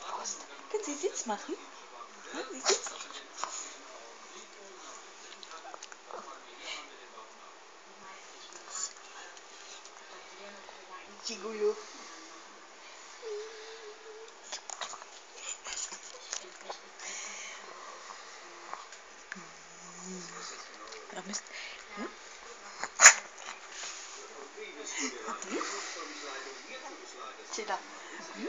Brust. Können Sie Sitz machen? Ja, Sie Sitz. Gigolo. Da müsst, hm? Hm? Steht da. Hm?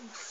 That's